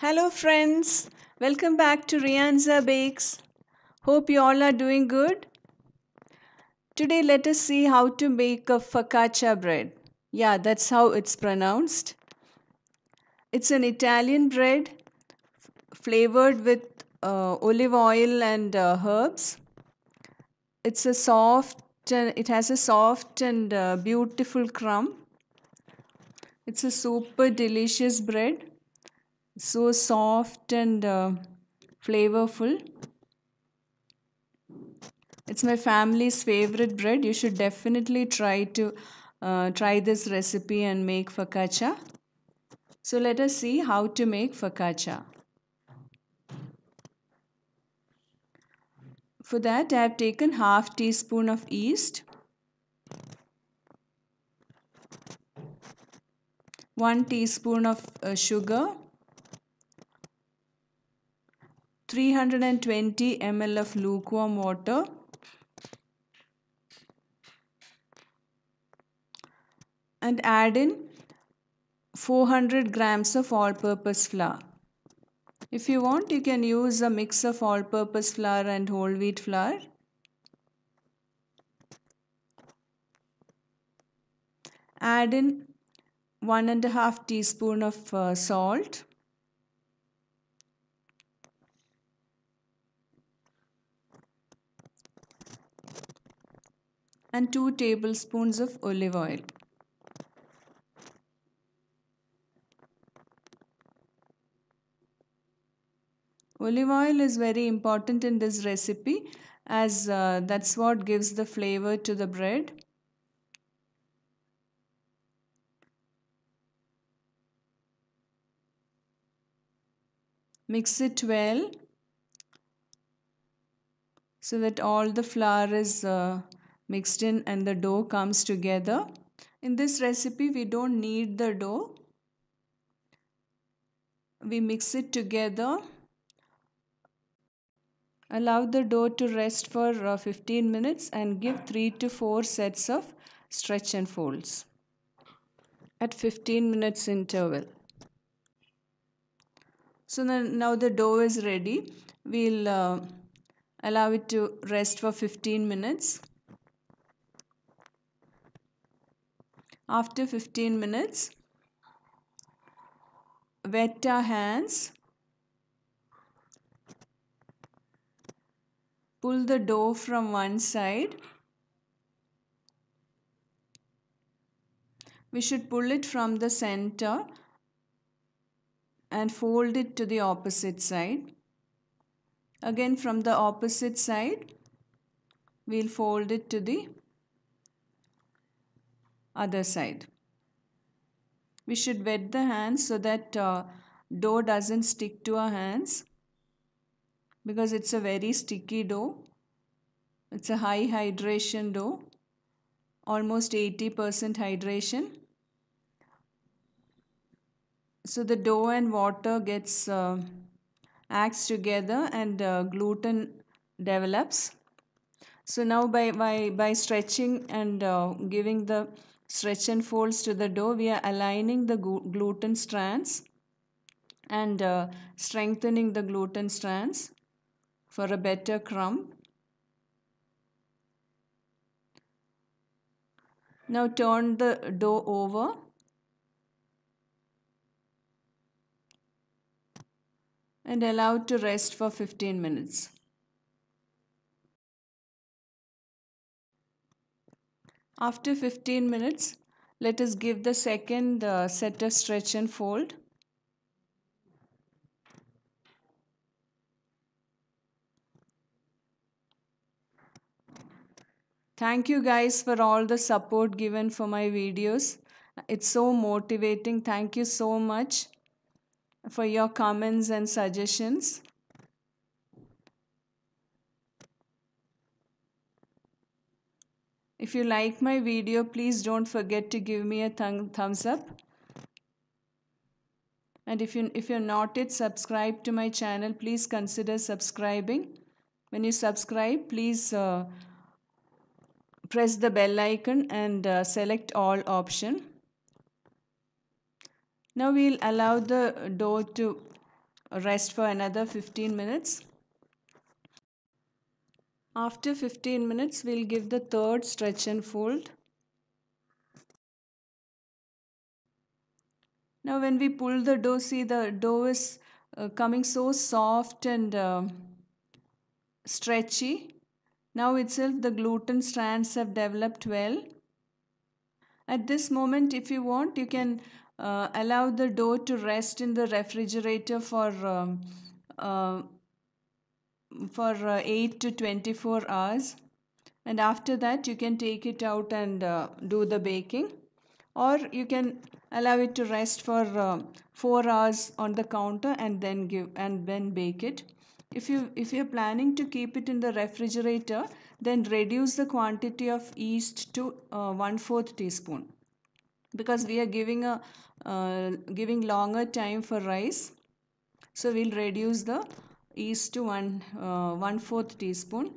Hello, friends. Welcome back to Rianza Bakes. Hope you all are doing good. Today, let us see how to make a focaccia bread. Yeah, that's how it's pronounced. It's an Italian bread flavored with uh, olive oil and uh, herbs. It's a soft and it has a soft and uh, beautiful crumb. It's a super delicious bread so soft and uh, flavorful. It's my family's favorite bread. You should definitely try to uh, try this recipe and make focaccia. So let us see how to make focaccia. For that I have taken half teaspoon of yeast, 1 teaspoon of uh, sugar, 320 ml of lukewarm water, and add in 400 grams of all-purpose flour. If you want, you can use a mix of all-purpose flour and whole wheat flour. Add in one and a half teaspoon of uh, salt. And 2 tablespoons of olive oil. Olive oil is very important in this recipe as uh, that's what gives the flavor to the bread. Mix it well so that all the flour is uh, mixed in and the dough comes together. In this recipe we don't knead the dough. We mix it together Allow the dough to rest for uh, 15 minutes and give 3 to 4 sets of stretch and folds at 15 minutes interval. So now the dough is ready. We'll uh, allow it to rest for 15 minutes. After 15 minutes, wet our hands pull the dough from one side. We should pull it from the center and fold it to the opposite side. Again from the opposite side we'll fold it to the other side we should wet the hands so that uh, dough doesn't stick to our hands because it's a very sticky dough. It's a high hydration dough, almost 80% hydration. So the dough and water gets uh, acts together and uh, gluten develops. So now by, by, by stretching and uh, giving the stretch and folds to the dough, we are aligning the gluten strands and uh, strengthening the gluten strands for a better crumb. Now turn the dough over and allow it to rest for 15 minutes. After 15 minutes, let us give the second uh, set a stretch and fold. Thank you guys for all the support given for my videos. It's so motivating. Thank you so much for your comments and suggestions. If you like my video, please don't forget to give me a th thumbs up. And if, you, if you're not yet subscribed to my channel, please consider subscribing. When you subscribe, please uh, press the bell icon and uh, select all option. Now we'll allow the dough to rest for another 15 minutes. After 15 minutes, we'll give the third stretch and fold. Now when we pull the dough, see the dough is uh, coming so soft and uh, stretchy. Now itself the gluten strands have developed well. At this moment, if you want, you can uh, allow the dough to rest in the refrigerator for um, uh, for uh, 8 to 24 hours. And after that you can take it out and uh, do the baking. Or you can allow it to rest for uh, 4 hours on the counter and then give and then bake it. If you if you're planning to keep it in the refrigerator then reduce the quantity of yeast to uh, one fourth teaspoon. Because we are giving a uh, giving longer time for rice so we'll reduce the yeast to one uh, one fourth teaspoon.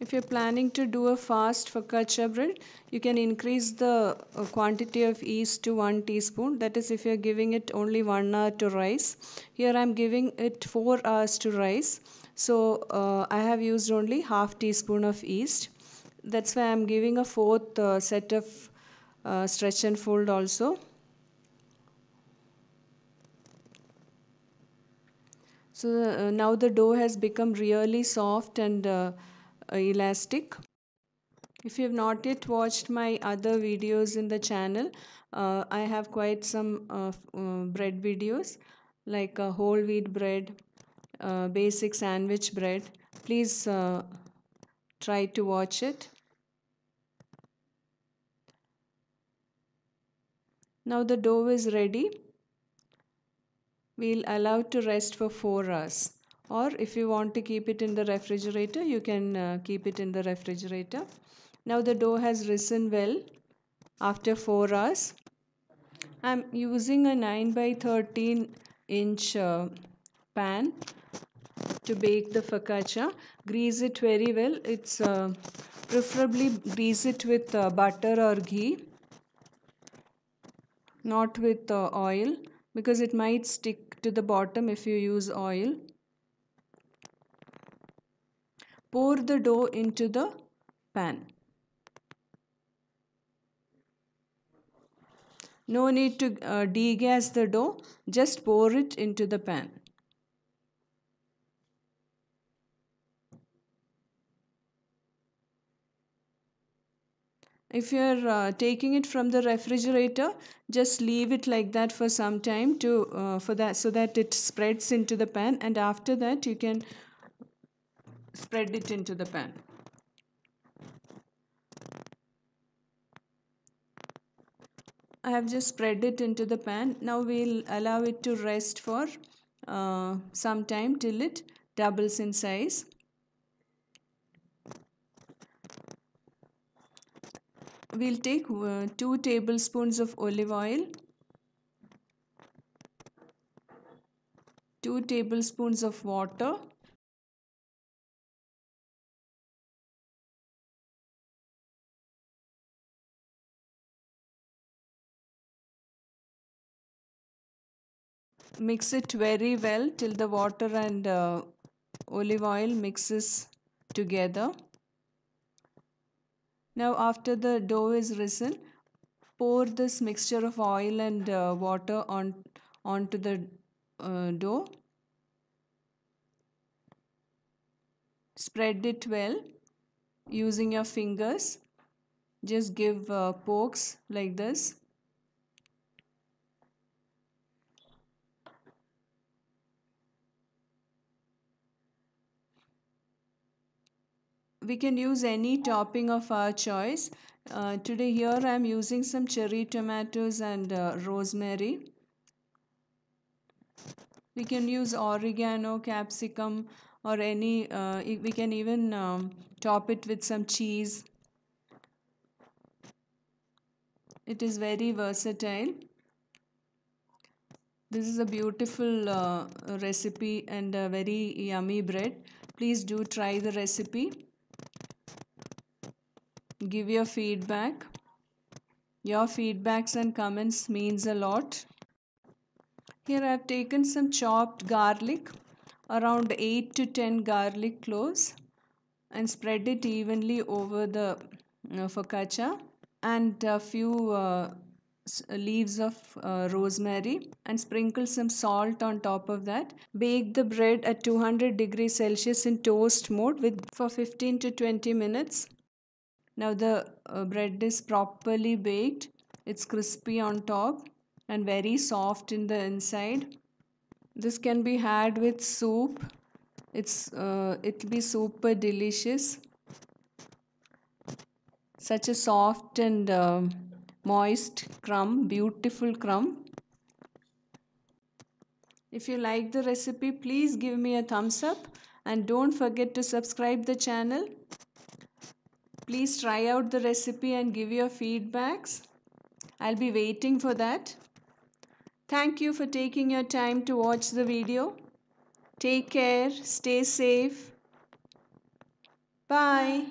If you're planning to do a fast focaccia bread you can increase the uh, quantity of yeast to 1 teaspoon. That is if you're giving it only 1 hour to rise. Here i'm giving it 4 hours to rise. So uh, i have used only half teaspoon of yeast. That's why i'm giving a fourth uh, set of uh, stretch and fold also so uh, now the dough has become really soft and uh, uh, elastic. If you have not yet watched my other videos in the channel uh, i have quite some uh, uh bread videos like whole wheat bread uh, basic sandwich bread. Please uh, try to watch it. Now the dough is ready we'll allow to rest for 4 hours. Or if you want to keep it in the refrigerator you can uh, keep it in the refrigerator. Now the dough has risen well after 4 hours. I'm using a 9 by 13 inch uh, pan to bake the focaccia. Grease it very well. It's uh, preferably grease it with uh, butter or ghee not with uh, oil because it might stick to the bottom if you use oil Pour the dough into the pan. No need to uh, degas the dough, just pour it into the pan. If you are uh, taking it from the refrigerator, just leave it like that for some time to uh, for that so that it spreads into the pan and after that you can spread it into the pan. I have just spread it into the pan. Now we'll allow it to rest for uh, some time till it doubles in size. We'll take uh, 2 tablespoons of olive oil, 2 tablespoons of water, mix it very well till the water and uh, olive oil mixes together now after the dough is risen pour this mixture of oil and uh, water on onto the uh, dough. Spread it well using your fingers. Just give uh, pokes like this we can use any topping of our choice. Uh, today here I am using some cherry tomatoes and uh, rosemary. We can use oregano, capsicum or any, uh, we can even um, top it with some cheese. It is very versatile. This is a beautiful uh, recipe and a very yummy bread. Please do try the recipe give your feedback. Your feedbacks and comments means a lot. Here I have taken some chopped garlic, around 8 to 10 garlic cloves and spread it evenly over the uh, focaccia and a few uh, leaves of uh, rosemary and sprinkle some salt on top of that. Bake the bread at 200 degrees celsius in toast mode with for 15 to 20 minutes now the uh, bread is properly baked. It's crispy on top and very soft in the inside. This can be had with soup. It's uh, it'll be super delicious. Such a soft and uh, moist crumb beautiful crumb. If you like the recipe please give me a thumbs up and don't forget to subscribe the channel please try out the recipe and give your feedbacks. I'll be waiting for that. Thank you for taking your time to watch the video. Take care. Stay safe. Bye